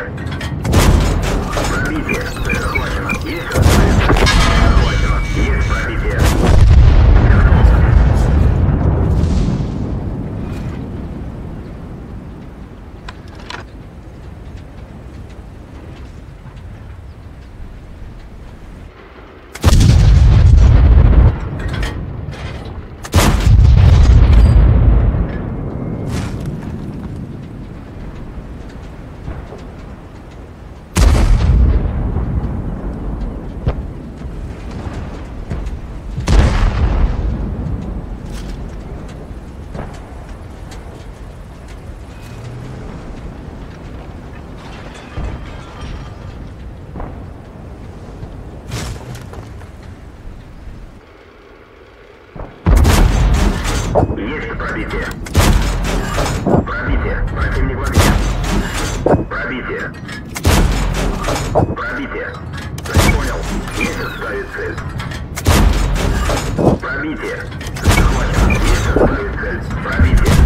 Питер. Питер. Их. Пробитие. Пробитие. Противник в огне. Пробитие. Пробитие. Понял. Ветер ставит цель. Пробитие. Захвачено. Ветер ставит цель. Пробитие.